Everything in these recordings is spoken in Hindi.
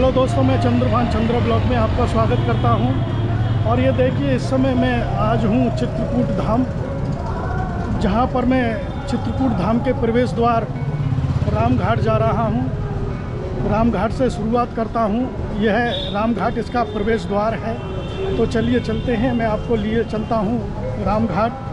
हेलो दोस्तों, मैं चंद्रभान चंद्र ब्लॉग में आपका स्वागत करता हूँ। और ये देखिए, इस समय मैं आज हूँ चित्रकूट धाम, जहाँ पर मैं चित्रकूट धाम के प्रवेश द्वार रामघाट जा रहा हूँ। रामघाट से शुरुआत करता हूँ। यह रामघाट इसका प्रवेश द्वार है। तो चलिए चलते हैं, मैं आपको लिए चलता हूँ रामघाट।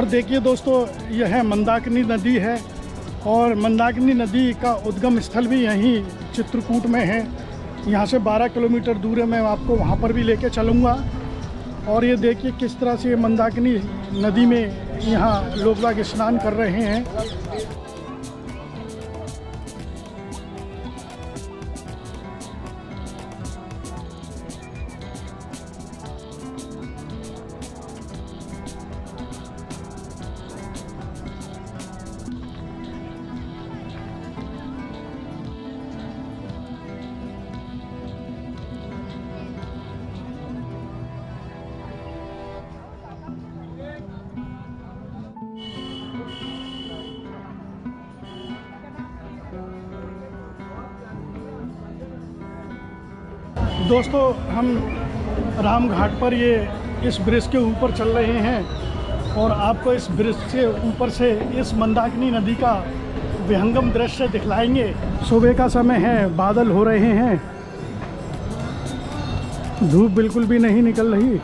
और देखिए दोस्तों यह है मंदाकिनी नदी है और मंदाकिनी नदी का उद्गम स्थल भी यहीं चित्रकूट में है। यहाँ से 12 किलोमीटर दूर है, मैं आपको वहाँ पर भी लेके चलूँगा। और ये देखिए किस तरह से ये मंदाकिनी नदी में यहाँ लोग बाग स्नान कर रहे हैं। दोस्तों, हम राम घाट पर ये इस ब्रिज के ऊपर चल रहे हैं और आपको इस ब्रिज के ऊपर से इस मंदाकिनी नदी का विहंगम दृश्य दिखलाएँगे। सुबह का समय है, बादल हो रहे हैं। धूप बिल्कुल भी नहीं निकल रही।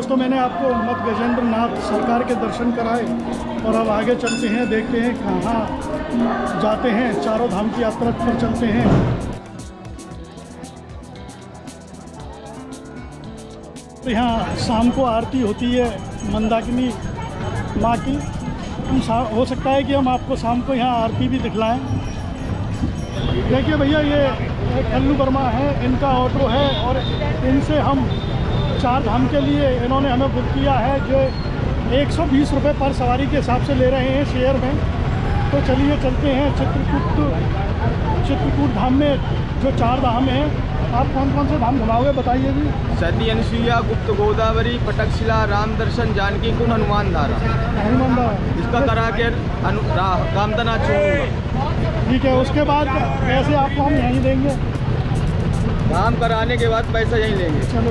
दोस्तों, मैंने आपको मत गजेंद्र नाथ सरकार के दर्शन कराए और अब आगे चलते हैं, देखते हैं कहाँ जाते हैं, चारों धाम की यात्रा पर चलते हैं। तो यहाँ शाम को आरती होती है मंदाकिनी माँ की। हम हो सकता है कि हम आपको शाम को यहाँ आरती भी दिखलाएँ। देखिए भैया, ये कल्लू वर्मा है, इनका ऑटो है और इनसे हम चार धाम के लिए इन्होंने हमें बुक किया है जो एक सौ पर सवारी के हिसाब से ले रहे हैं शेयर में। तो चलिए चलते हैं चित्रकूट चित्रकूट धाम में जो चार धाम हैं। आप कौन कौन से धाम घुमाओगे बताइए जी। सती अनुसुईया गुप्त गोदावरी पटकशिला राम दर्शन जानकी कुंड हनुमान धारा। हनुमान दा इसका करा के रामदना छोड़ूँगा ठीक है उसके बाद पैसे आपको हम यहीं देंगे। धाम कराने के बाद पैसा यहीं लेंगे। चलो।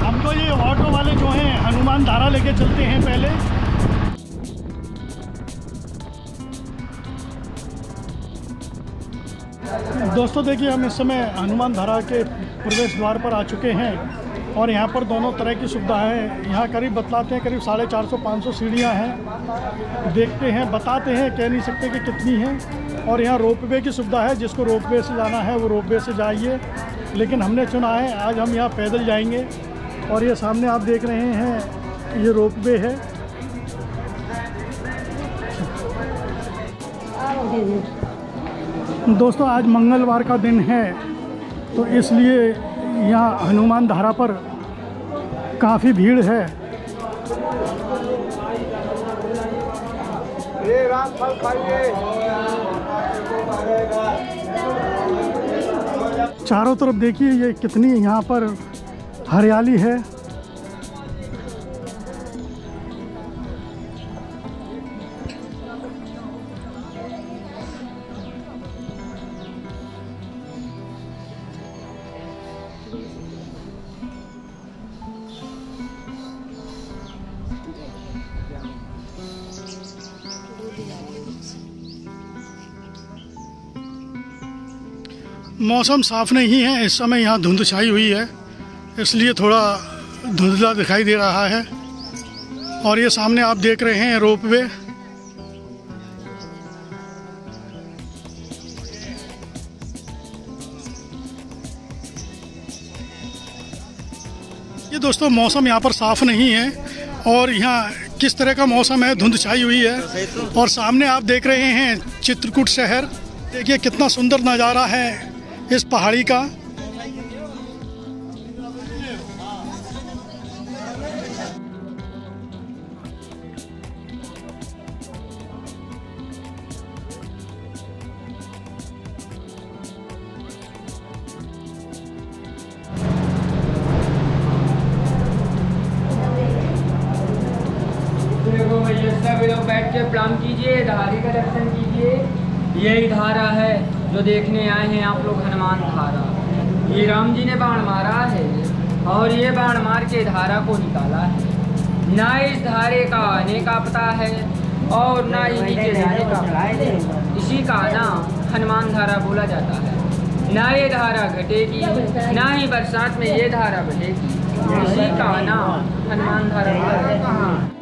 हम तो ये ऑटो वाले जो हैं, हनुमान धारा लेके चलते हैं पहले। दोस्तों, देखिए, हम इस समय हनुमान धारा के प्रवेश द्वार पर आ चुके हैं और यहाँ पर दोनों तरह की सुविधा है। यहाँ करीब बतलाते हैं, करीब साढ़े चार सौ, पाँच सौ सीढ़ियाँ हैं। देखते हैं, बताते हैं, कह नहीं सकते कि कितनी हैं। और यहाँ रोपवे की सुविधा है, जिसको रोपवे से जाना है, वो रोपवे से जाइए। लेकिन हमने चुना है, आज हम यहाँ पैदल जाएँगे और ये सामने आप देख रहे हैं, ये रोप वे है। दोस्तों, आज मंगलवार का दिन है तो इसलिए यहाँ हनुमान धारा पर काफ़ी भीड़ है। राम, फल खाइए। चारों तरफ़ देखिए ये कितनी यहाँ पर हरियाली है। मौसम साफ़ नहीं है, इस समय यहाँ धुंध छाई हुई है, इसलिए थोड़ा धुंधला दिखाई दे रहा है। और ये सामने आप देख रहे हैं रोपवे ये दोस्तों, मौसम यहाँ पर साफ़ नहीं है, और यहाँ किस तरह का मौसम है धुंध छाई हुई है। और सामने आप देख रहे हैं चित्रकूट शहर। देखिए कितना सुंदर नज़ारा है इस पहाड़ी का। बैठ के प्रणाम कीजिए धारी का दर्शन कीजिए। यही धारा है। जो देखने आए हैं आप लोग हनुमान धारा। ये राम जी ने बाण मारा है और ये बाण मार के धारा को निकाला है। ना इस धारे का आने का पता है और ना ही नीचे जाने का। पता है। इसी का नाम हनुमान धारा बोला जाता है। ना ये धारा घटेगी ना ही बरसात में ये धारा बहेगी। इसी का नाम हनुमान धारा। बोला जाता है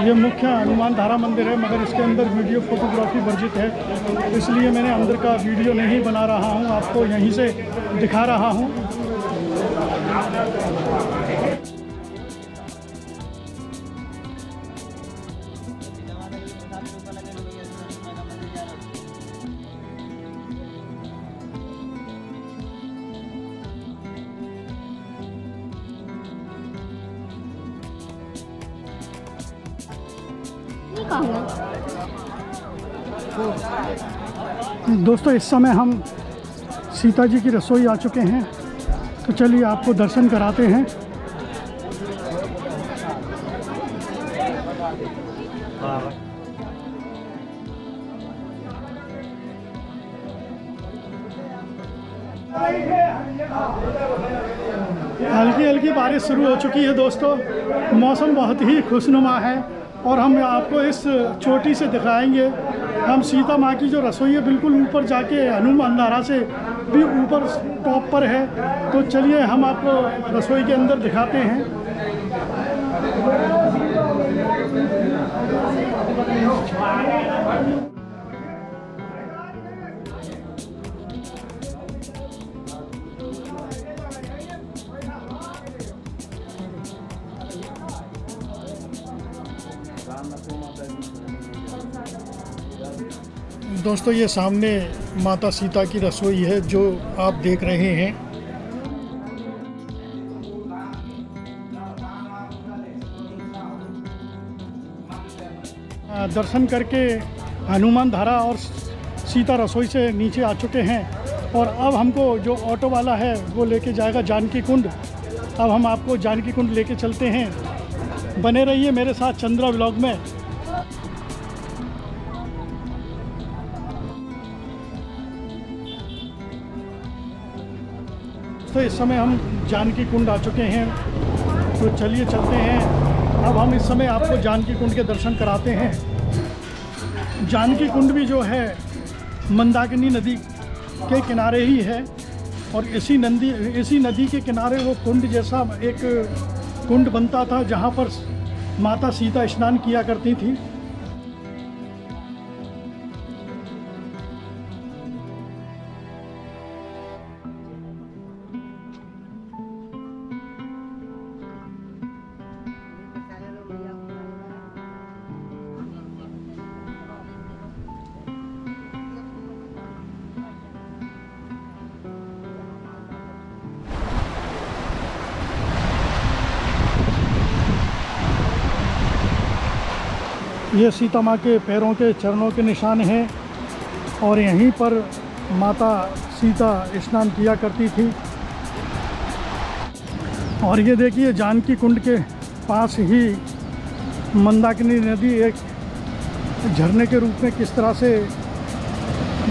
ये मुख्य हनुमान धारा मंदिर है, मगर इसके अंदर वीडियो फोटोग्राफी वर्जित है। इसलिए मैंने अंदर का वीडियो नहीं बना रहा हूँ, आपको यहीं से दिखा रहा हूँ। दोस्तों, इस समय हम सीता जी की रसोई आ चुके हैं। तो चलिए आपको दर्शन कराते हैं। हल्की हल्की बारिश शुरू हो चुकी है दोस्तों। मौसम बहुत ही खुशनुमा है और हम आपको इस चोटी से दिखाएँगे। हम सीता माँ की जो रसोई है, बिल्कुल ऊपर जाके हनुमान अंधारा से भी ऊपर टॉप पर है। तो चलिए हम आपको रसोई के अंदर दिखाते हैं। दोस्तों, ये सामने माता सीता की रसोई है जो आप देख रहे हैं। दर्शन करके हनुमान धारा और सीता रसोई से नीचे आ चुके हैं और अब हमको जो ऑटो वाला है, वो लेके जाएगा जानकी कुंड। अब हम आपको जानकी कुंड लेके चलते हैं। बने रहिए मेरे साथ चंद्रा ब्लॉग में। तो इस समय हम जानकी कुंड आ चुके हैं। तो चलिए चलते हैं। अब हम इस समय आपको जानकी कुंड के दर्शन कराते हैं। जानकी कुंड भी जो है, मंदाकिनी नदी के किनारे ही है और इसी नदी इसी नदी के किनारे वो कुंड जैसा एक कुंड बनता था जहाँ पर माता सीता स्नान किया करती थी। ये सीता माँ के पैरों के चरणों के निशान हैं और यहीं पर माता सीता स्नान किया करती थी। और ये देखिए, जानकी कुंड के पास ही मंदाकिनी नदी एक झरने के रूप में किस तरह से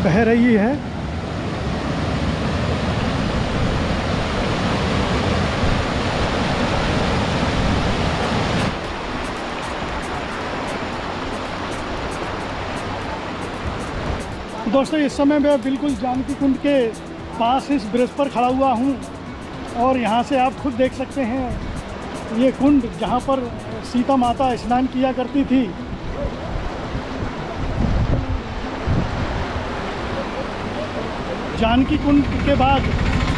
बह रही है। दोस्तों, इस समय मैं बिल्कुल जानकी कुंड के पास इस ब्रिज पर खड़ा हुआ हूँ और यहाँ से आप खुद देख सकते हैं, ये कुंड जहाँ पर सीता माता स्नान किया करती थी। जानकी कुंड के बाद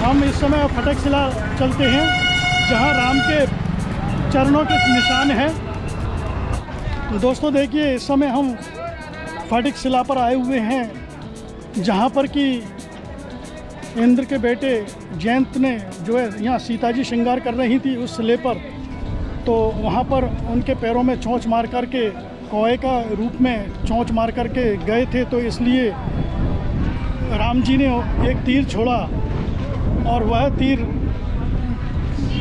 हम इस समय फटक शिला चलते हैं, जहाँ राम के चरणों के निशान हैं। दोस्तों, देखिए, इस समय हम फटक शिला पर आए हुए हैं। जहाँ पर कि इंद्र के बेटे जयंत ने जो है, यहाँ सीता जी श्रृंगार कर रही थी उस सिले पर तो वहाँ पर उनके पैरों में चोंच मार करके, कौए का रूप में चोंच मार करके गए थे तो इसलिए राम जी ने एक तीर छोड़ा और वह तीर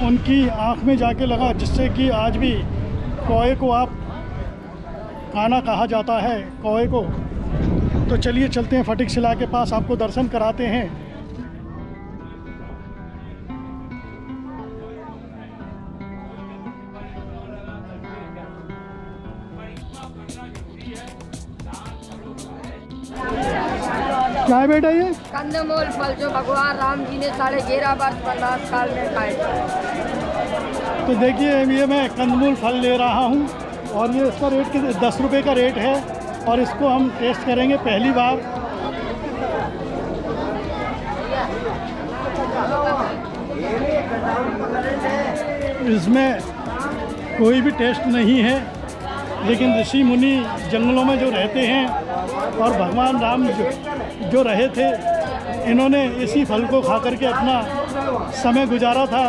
उनकी आँख में जाके लगा, जिससे कि आज भी कौए को आप काना कहा जाता है, कौए को। तो चलिए चलते हैं फटिक शिला के पास आपको दर्शन कराते हैं। क्या है बेटा ये? कंदमूल फल जो भगवान राम जी ने साढ़े ग्यारह वर्ष वनवास साल में खाए तो देखिए ये मैं कंदमूल फल ले रहा हूँ और ये इसका रेट दस रुपये का रेट है। और इसको हम टेस्ट करेंगे पहली बार। इसमें कोई भी टेस्ट नहीं है लेकिन ऋषि मुनि जंगलों में जो रहते हैं और भगवान राम जो, जो रहे थे इन्होंने इसी फल को खा करके अपना समय गुजारा था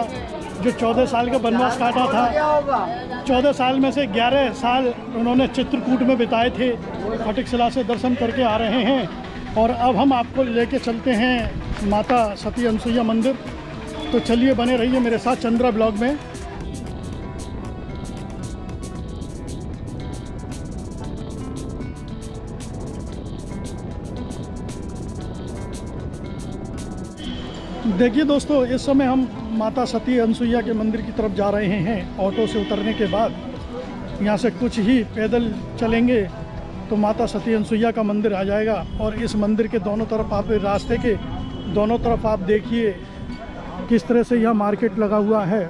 जो चौदह साल का वनवास काटा था। चौदह साल में से ग्यारह साल उन्होंने चित्रकूट में बिताए थे, फटिकशिला से दर्शन करके आ रहे हैं। और अब हम आपको लेके चलते हैं माता सती अनुसुईया मंदिर। तो चलिए बने रहिए मेरे साथ चंद्रा ब्लॉग में। देखिए दोस्तों, इस समय हम माता सती अनसुईया के मंदिर की तरफ़ जा रहे हैं ऑटो से उतरने के बाद यहाँ से कुछ ही पैदल चलेंगे तो माता सती अनसुईया का मंदिर आ जाएगा और इस मंदिर के दोनों तरफ़ आप रास्ते के दोनों तरफ़ आप देखिए किस तरह से यह मार्केट लगा हुआ है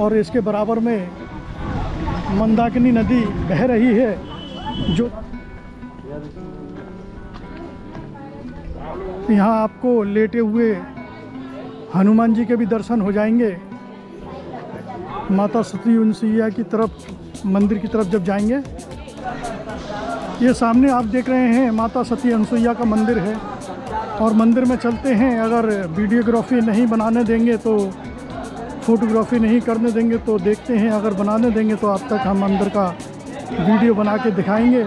और इसके बराबर में मंदाकिनी नदी बह रही है जो यहाँ आपको लेटे हुए हनुमान जी के भी दर्शन हो जाएँगे। माता सती उनसैया की तरफ़, मंदिर की तरफ़ जब जाएँगे, ये सामने आप देख रहे हैं, माता सती अनसुईया का मंदिर है। और मंदिर में चलते हैं, अगर वीडियोग्राफी नहीं बनाने देंगे तो फोटोग्राफी नहीं करने देंगे तो देखते हैं, अगर बनाने देंगे तो आप तक हम अंदर का वीडियो बना के दिखाएँगे।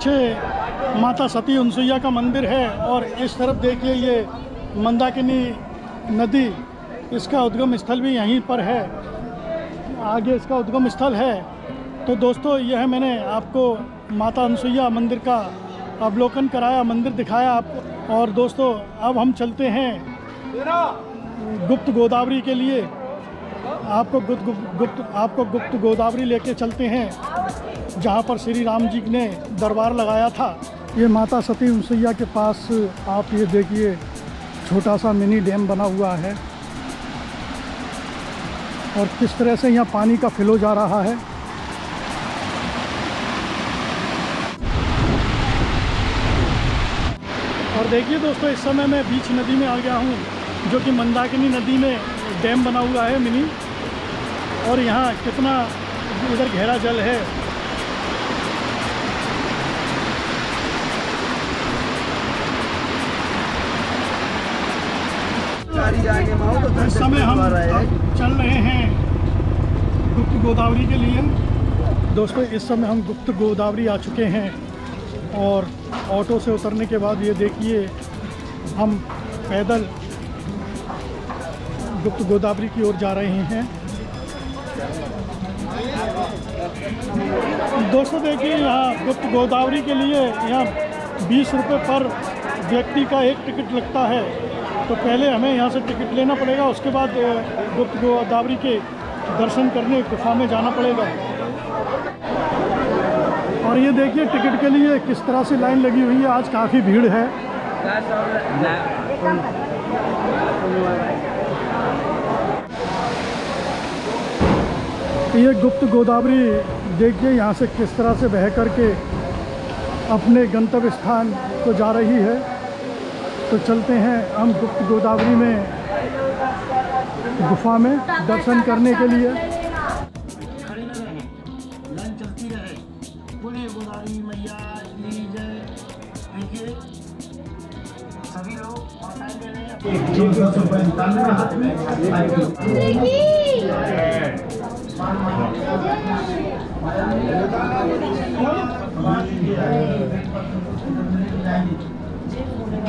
पीछे माता सती अनसुईया का मंदिर है और इस तरफ़ देखिए ये मंदाकिनी नदी, इसका उद्गम स्थल भी यहीं पर है। आगे इसका उद्गम स्थल है। तो दोस्तों, यह मैंने आपको माता अनुसुईया मंदिर का अवलोकन कराया, मंदिर दिखाया आपको और दोस्तों, अब हम चलते हैं गुप्त गोदावरी के लिए। आपको गुप्त गुप्त, आपको गुप्त गोदावरी लेके चलते हैं। जहाँ पर श्री राम जी ने दरबार लगाया था, ये माता सती उनसैया के पास आप ये देखिए, छोटा सा मिनी डैम बना हुआ है। और किस तरह से यहाँ पानी का फ्लो जा रहा है। और देखिए दोस्तों, इस समय मैं बीच नदी में आ गया हूँ, जो कि मंदाकिनी नदी में डैम बना हुआ है, मिनी। और यहाँ कितना इधर गहरा जल है इस समय हम चल रहे हैं गुप्त गोदावरी के लिए। दोस्तों इस समय हम गुप्त गोदावरी आ चुके हैं और ऑटो से उतरने के बाद ये देखिए हम पैदल गुप्त गोदावरी की ओर जा रहे हैं। दोस्तों देखिए यहाँ गुप्त गोदावरी के लिए यहाँ बीस रुपये पर व्यक्ति का एक टिकट लगता है। तो पहले हमें यहाँ से टिकट लेना पड़ेगा, उसके बाद गुप्त गोदावरी के दर्शन करने गुफा में जाना पड़ेगा। और ये देखिए टिकट के लिए किस तरह से लाइन लगी हुई है, आज काफ़ी भीड़ है। ये गुप्त गोदावरी, देखिए यहाँ से किस तरह से बह करके अपने गंतव्य स्थान को जा रही है। तो चलते हैं हम गुप्त गोदावरी में गुफा में दर्शन करने के लिए। खड़े न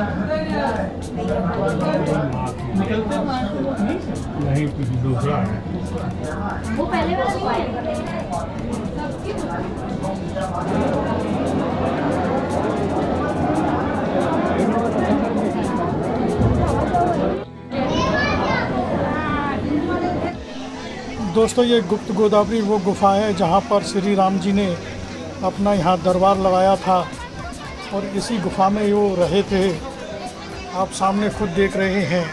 रहे लाइन चलती रहे बोले गोदावरी मैया की जय देखिए सभी लोग माताएँ बहनें वो पहले वाला नहीं है। दोस्तों ये गुप्त गोदावरी वो गुफा है जहाँ पर श्री राम जी ने अपना यहाँ दरबार लगाया था और इसी गुफा में वो रहे थे। आप सामने खुद देख रहे हैं।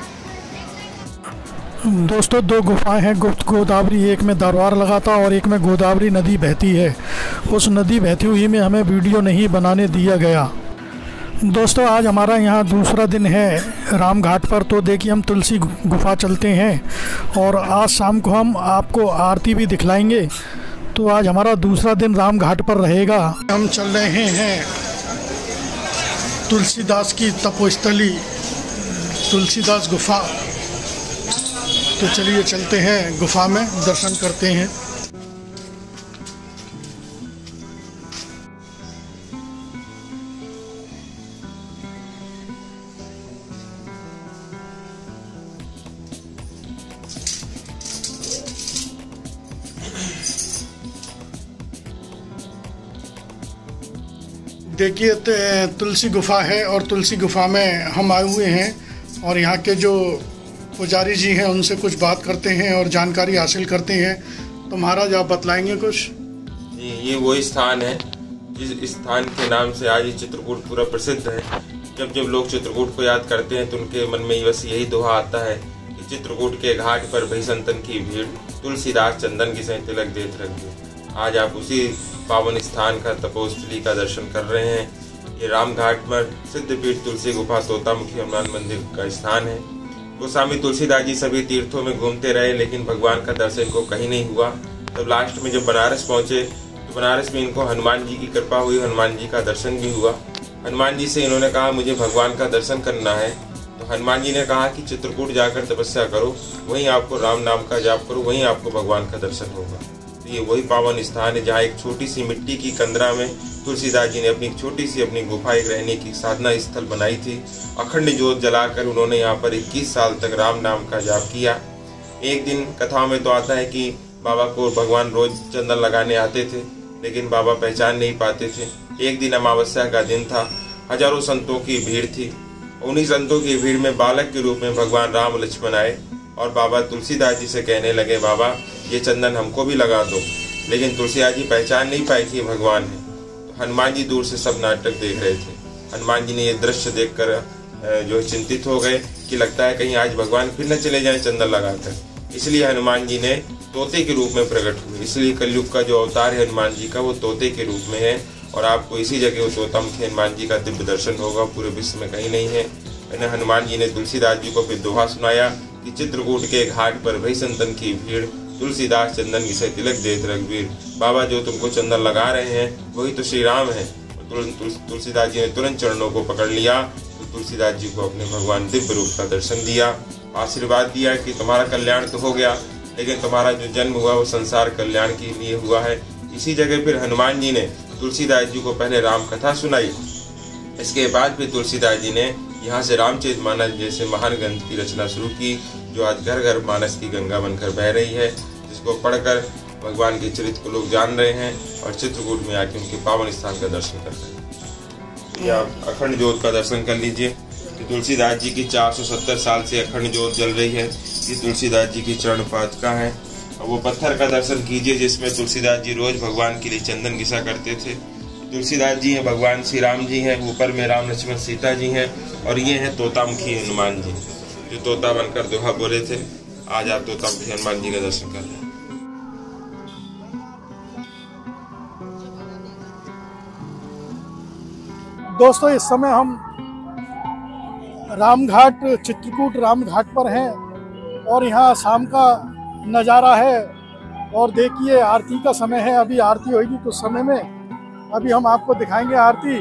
दोस्तों दो गुफाएँ हैं। गुप्त गोदावरी एक में दरबार लगा था और एक में गोदावरी नदी बहती है। उस नदी बहती हुई में हमें वीडियो नहीं बनाने दिया गया। दोस्तों आज हमारा यहाँ दूसरा दिन है राम घाट पर। तो देखिए हम तुलसी गुफा चलते हैं और आज शाम को हम आपको आरती भी दिखलाएँगे। तो आज हमारा दूसरा दिन राम घाट पर रहेगा। हम चल रहे हैं। तुलसीदास की तपोस्थली तुलसीदास गुफा। तो चलिए चलते हैं गुफा में दर्शन करते हैं। देखिए, तुलसी गुफा है और तुलसी गुफा में हम आए हुए हैं और यहाँ के जो पुजारी जी हैं, उनसे कुछ बात करते हैं और जानकारी हासिल करते हैं। तो महाराज, आप बतलाएँगे कुछ? जी, ये वही स्थान है, जिस स्थान के नाम से आज चित्रकूट पूरा प्रसिद्ध है। जब जब लोग चित्रकूट को याद करते हैं तो उनके मन में बस यही दोहा आता है कि चित्रकूट के घाट पर भई संतन की भीड़, तुलसीदास चंदन की सही तिलक देख रख आज आप उसी पावन स्थान का, तपोस्थली का दर्शन कर रहे हैं। ये राम घाट पर सिद्ध पीठ तुलसी गुफा तोतामुखी हनुमान मंदिर का स्थान है। गोस्वामी तुलसीदास जी सभी तीर्थों में घूमते रहे, लेकिन भगवान का दर्शन इनको कहीं नहीं हुआ। तब लास्ट में जब बनारस पहुँचे तो बनारस में इनको हनुमान जी की कृपा हुई, हनुमान जी का दर्शन भी हुआ। हनुमान जी से इन्होंने कहा, मुझे भगवान का दर्शन करना है। तो हनुमान जी ने कहा कि, चित्रकूट जाकर तपस्या करो, वहीं आपको राम नाम का जाप करो, वहीं आपको भगवान का दर्शन होगा। तो ये वही पावन स्थान है जहाँ एक छोटी सी मिट्टी की कंदरा में तुलसीदास जी ने अपनी छोटी सी अपनी गुफा एक रहने की साधना स्थल बनाई थी। अखंड जोत जलाकर उन्होंने यहाँ पर 21 साल तक राम नाम का जाप किया। एक दिन कथाओं में तो आता है कि बाबा को भगवान रोज चंदन लगाने आते थे, लेकिन बाबा पहचान नहीं पाते थे। एक दिन अमावस्या का दिन था। हज़ारों संतों की भीड़ थी। उन्हीं संतों की भीड़ में बालक के रूप में भगवान राम लक्ष्मण आए और बाबा तुलसीदास जी से कहने लगे, बाबा ये चंदन हमको भी लगा दो। लेकिन तुलसीदास जी पहचान नहीं कि ये भगवान है। तो हनुमान जी दूर से सब नाटक देख रहे थे। हनुमान जी ने ये दृश्य देखकर जो चिंतित हो गए कि लगता है कहीं आज भगवान फिर न चले जाए चंदन लगाकर। इसलिए हनुमान जी ने तोते के रूप में प्रकट हुए। इसलिए कलयुग का जो अवतार है हनुमान जी का, वो तोते के रूप में है। और आपको इसी जगह वो तोता मुखी हनुमान जी का दिव्य दर्शन होगा, पूरे विश्व में कहीं नहीं है। मैंने हनुमान जी ने तुलसीदास जी को फिर दोहा सुनाया कि चित्रकूट के घाट पर भई संतन की भीड़ तुलसीदास चंदन की तिलक देत रघुवीर। बाबा जो तुमको चंदन लगा रहे हैं, वही तो श्री राम है तुलसीदास जी ने तुरंत चरणों को पकड़ लिया तो तुलसीदास जी को अपने भगवान दिव्य रूप का दर्शन दिया, आशीर्वाद दिया कि तुम्हारा कल्याण तो हो गया, लेकिन तुम्हारा जो जन्म हुआ, वो संसार कल्याण के लिए हुआ है। इसी जगह फिर हनुमान जी ने तुलसीदास जी को पहले राम कथा सुनाई। इसके बाद फिर तुलसीदास जी ने यहाँ से रामचरित मानस जैसे महान ग्रंथ की रचना शुरू की, जो आज घर घर मानस की गंगा बनकर बह रही है। जिसको पढ़कर भगवान के चरित्र को लोग जान रहे हैं और चित्रकूट में आके उनके पावन स्थान का दर्शन कर रहे हैं। ये आप अखंड ज्योत का दर्शन कर लीजिए। तुलसीदास जी की 470 साल से अखंड ज्योत जल रही है। ये तुलसीदास जी की चरण पादका है। और वो पत्थर का दर्शन कीजिए जिसमें तुलसीदास जी रोज भगवान के लिए चंदन घिसा करते थे। तुलसीदास जी हैं, भगवान श्री राम जी हैं, ऊपर में राम लक्ष्मण सीता जी हैं और ये हैं तोतामुखी हनुमान जी। जो तोता बनकर दोहा बोले थे, आज आप तोतामुखी हनुमान जी का दर्शन कर रहे हैं। दोस्तों इस समय हम रामघाट चित्रकूट रामघाट पर हैं और यहाँ शाम का नज़ारा है और देखिए आरती का समय है अभी आरती होगी कुछ समय में अभी हम आपको दिखाएँगे आरती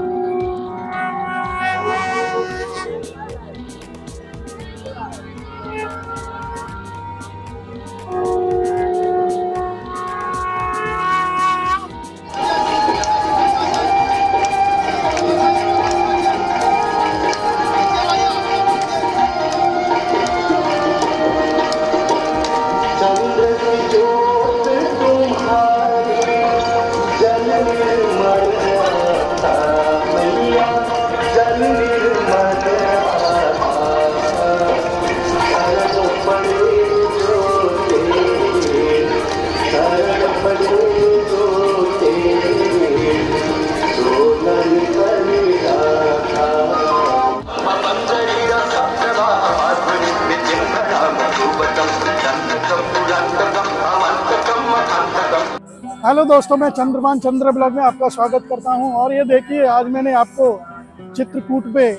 हेलो दोस्तों, मैं चंद्रमान चंद्र ब्लॉग में आपका स्वागत करता हूँ। और ये देखिए, आज मैंने आपको चित्रकूट पे,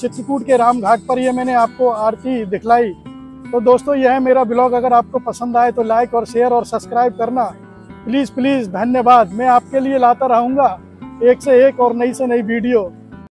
चित्रकूट के राम घाट पर ये मैंने आपको आरती दिखलाई। तो दोस्तों, यह है मेरा ब्लॉग। अगर आपको पसंद आए तो लाइक और शेयर और सब्सक्राइब करना। प्लीज़ प्लीज़, धन्यवाद। मैं आपके लिए लाता रहूँगा एक से एक और नई से नई वीडियो।